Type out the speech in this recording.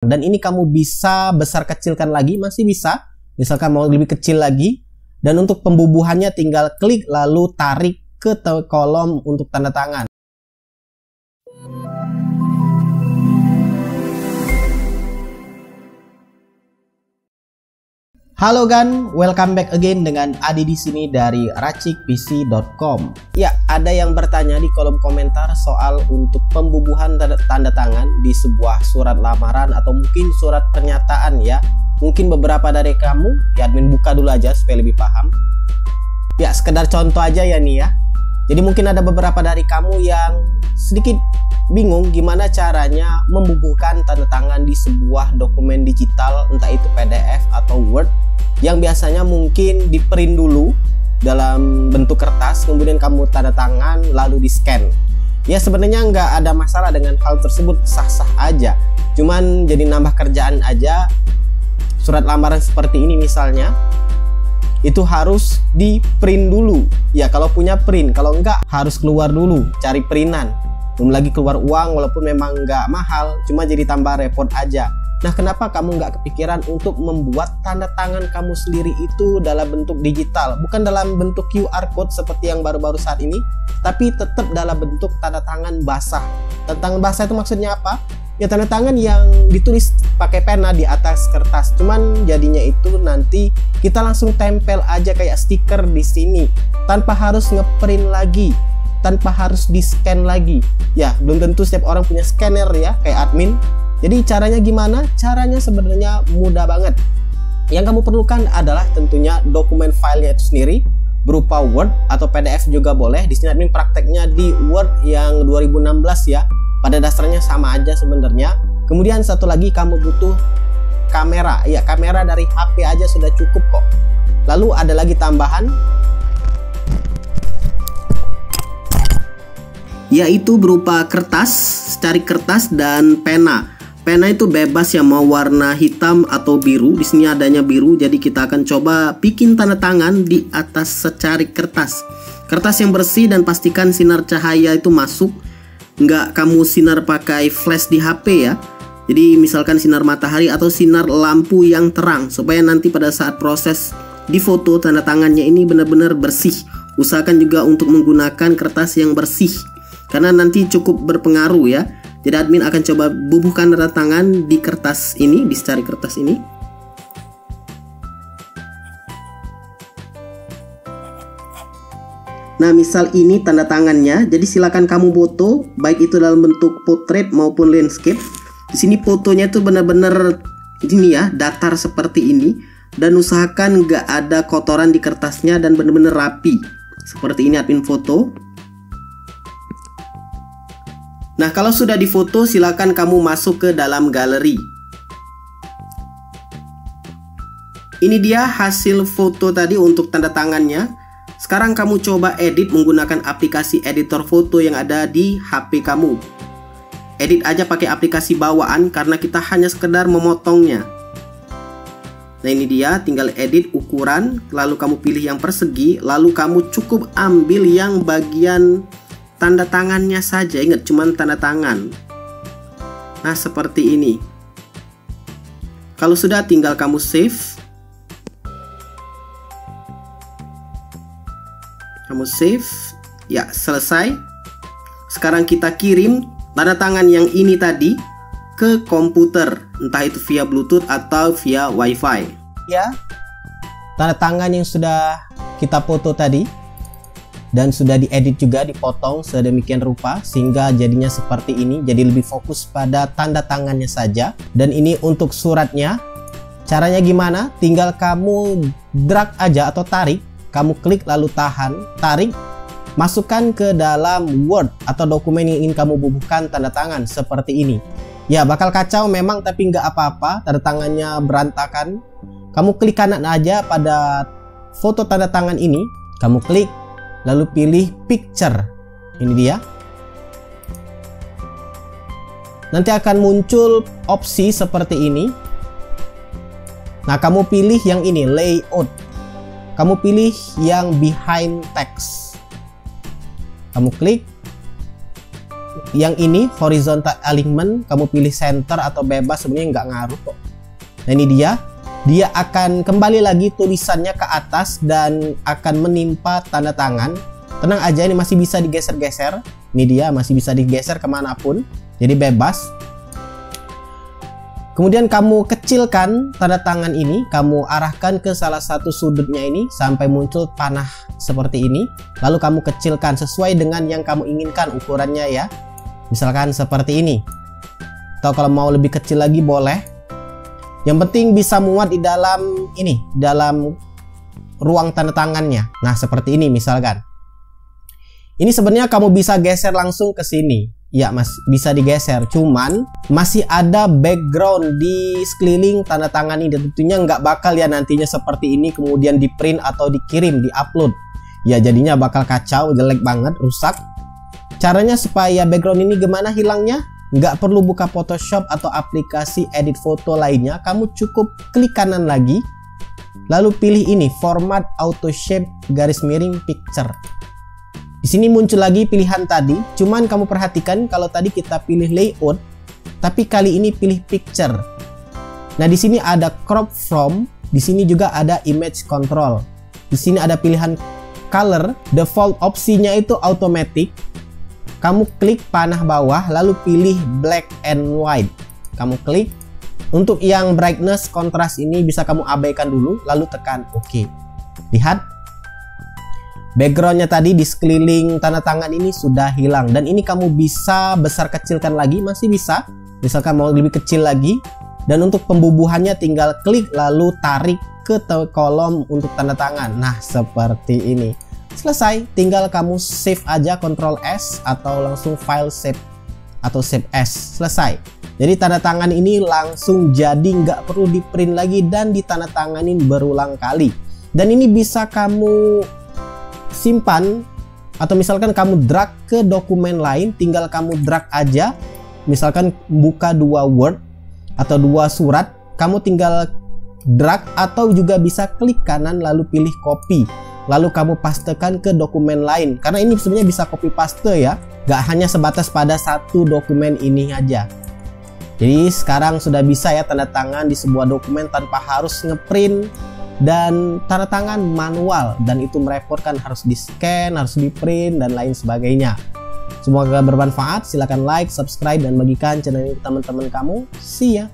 Dan ini kamu bisa besar kecilkan lagi, masih bisa. Misalkan mau lebih kecil lagi. Dan untuk pembubuhannya tinggal klik lalu tarik ke kolom untuk tanda tangan. Halo Gan, welcome back again dengan Adi di sini dari racikpc.com. Ya, ada yang bertanya di kolom komentar soal untuk pembubuhan tanda, tangan di sebuah surat lamaran atau mungkin surat pernyataan ya. Mungkin beberapa dari kamu, ya admin buka dulu aja supaya lebih paham. Ya, sekedar contoh aja ya nih ya. Jadi mungkin ada beberapa dari kamu yang sedikit bingung gimana caranya membubuhkan tanda tangan di sebuah dokumen digital entah itu PDF atau Word yang biasanya mungkin di print dulu dalam bentuk kertas kemudian kamu tanda tangan lalu di scan ya sebenarnya nggak ada masalah dengan hal tersebut sah-sah aja. Cuman jadi nambah kerjaan aja surat lamaran seperti ini misalnya itu harus di print dulu. Ya kalau punya print kalau enggak harus keluar dulu cari printan belum lagi keluar uang walaupun memang nggak mahal cuma jadi tambah repot aja Nah, kenapa kamu nggak kepikiran untuk membuat tanda tangan kamu sendiri itu dalam bentuk digital, bukan dalam bentuk QR code seperti yang baru-baru saat ini, tapi tetap dalam bentuk tanda tangan basah. Tanda tangan basah itu maksudnya apa? Ya tanda tangan yang ditulis pakai pena di atas kertas. Cuman jadinya itu nanti kita langsung tempel aja kayak stiker di sini tanpa harus ngeprint lagi tanpa harus di scan lagi ya belum tentu setiap orang punya scanner ya kayak admin jadi caranya gimana? Caranya sebenarnya mudah banget. Yang kamu perlukan adalah tentunya dokumen filenya itu sendiri berupa Word atau PDF juga boleh. Di sini admin prakteknya di Word yang 2016 ya. Pada dasarnya sama aja sebenarnya. Kemudian satu lagi kamu butuh kamera. Ya, kamera dari HP aja sudah cukup kok. Lalu ada lagi tambahan yaitu berupa kertas, cari kertas dan pena. Pena itu bebas ya mau warna hitam atau biru. Di sini adanya biru, jadi kita akan coba bikin tanda tangan di atas secari kertas. Kertas yang bersih dan pastikan sinar cahaya itu masuk. Nggak kamu sinar pakai flash di HP ya. Jadi misalkan sinar matahari atau sinar lampu yang terang supaya nanti pada saat proses di foto tanda tangannya ini benar-benar bersih. Usahakan juga untuk menggunakan kertas yang bersih karena nanti cukup berpengaruh ya jadi admin akan coba bubuhkan tanda tangan di kertas ini, di secari kertas ini. Nah, misal ini tanda tangannya. Jadi silakan kamu foto, baik itu dalam bentuk portrait maupun landscape. Di sini fotonya itu benar-benar ini ya, datar seperti ini dan usahakan nggak ada kotoran di kertasnya dan benar-benar rapi. Seperti ini admin foto. Nah, kalau sudah difoto, silakan kamu masuk ke dalam galeri. Ini dia hasil foto tadi untuk tanda tangannya. Sekarang kamu coba edit menggunakan aplikasi editor foto yang ada di HP kamu. Edit aja pakai aplikasi bawaan karena kita hanya sekedar memotongnya. Nah ini dia, tinggal edit ukuran, lalu kamu pilih yang persegi, lalu kamu cukup ambil yang bagian tanda tangannya saja ingat cuman tanda tangan. Nah seperti ini. Kalau sudah tinggal kamu save. Kamu save. Ya selesai. Sekarang kita kirim tanda tangan yang ini tadi ke komputer. Entah itu via bluetooth atau via wifi. Ya. Tanda tangan yang sudah kita foto tadi dan sudah diedit juga dipotong sedemikian rupa sehingga jadinya seperti ini. Jadi lebih fokus pada tanda tangannya saja. Dan ini untuk suratnya. Caranya gimana? Tinggal kamu drag aja atau tarik. Kamu klik lalu tahan. Tarik. Masukkan ke dalam Word atau dokumen yang ingin kamu bubuhkan tanda tangan seperti ini. Ya bakal kacau memang tapi nggak apa-apa. Tanda tangannya berantakan. Kamu klik kanan aja pada foto tanda tangan ini. Kamu klik lalu pilih picture. Ini dia. Nanti akan muncul opsi seperti ini. Nah, kamu pilih yang ini, layout. Kamu pilih yang behind text. Kamu klik. yang ini horizontal alignment kamu pilih center atau bebas sebenarnya nggak ngaruh kok nah ini dia dia akan kembali lagi tulisannya ke atas dan akan menimpa tanda tangan tenang aja ini masih bisa digeser-geser ini dia masih bisa digeser ke mana pun jadi bebas Kemudian kamu kecilkan tanda tangan ini, kamu arahkan ke salah satu sudutnya ini sampai muncul panah seperti ini. Lalu kamu kecilkan sesuai dengan yang kamu inginkan ukurannya ya. Misalkan seperti ini. Atau kalau mau lebih kecil lagi boleh. Yang penting bisa muat di dalam ini, dalam ruang tanda tangannya. Nah, seperti ini misalkan. Ini sebenarnya kamu bisa geser langsung ke sini. Ya mas bisa digeser. Cuman masih ada background di sekeliling tanda tangan ini tentunya nggak bakal ya nantinya seperti ini kemudian di print atau dikirim di upload ya jadinya bakal kacau jelek banget rusak. Caranya supaya background ini gimana hilangnya nggak perlu buka Photoshop atau aplikasi edit foto lainnya kamu cukup klik kanan lagi lalu pilih ini format auto shape garis miring picture di sini muncul lagi pilihan tadi, cuman kamu perhatikan kalau tadi kita pilih layout, tapi kali ini pilih picture. Nah, di sini ada crop from, di sini juga ada image control. Di sini ada pilihan color, default opsinya itu automatic. Kamu klik panah bawah lalu pilih black and white. Kamu klik. Untuk yang brightness kontras ini bisa kamu abaikan dulu lalu tekan OK. Lihat Backgroundnya tadi di sekeliling tanda tangan ini sudah hilang dan ini kamu bisa besar kecilkan lagi masih bisa misalkan mau lebih kecil lagi dan untuk pembubuhannya tinggal klik lalu tarik ke kolom untuk tanda tangan nah seperti ini selesai tinggal kamu save aja Ctrl S atau langsung file save atau save S. Selesai. Jadi tanda tangan ini langsung jadi nggak perlu di print lagi dan ditandatanganin berulang kali. Dan ini bisa kamu simpan atau misalkan kamu drag ke dokumen lain tinggal kamu drag aja. Misalkan buka dua word atau dua surat kamu tinggal drag atau juga bisa klik kanan lalu pilih copy lalu kamu pastekan ke dokumen lain karena ini sebenarnya bisa copy paste ya gak hanya sebatas pada satu dokumen ini aja jadi sekarang sudah bisa ya tanda tangan di sebuah dokumen tanpa harus ngeprint dan tanda tangan manual dan itu merepotkan harus di scan, harus di print dan lain sebagainya. Semoga bermanfaat. Silahkan like, subscribe dan bagikan channel ini ke teman-teman kamu. See ya.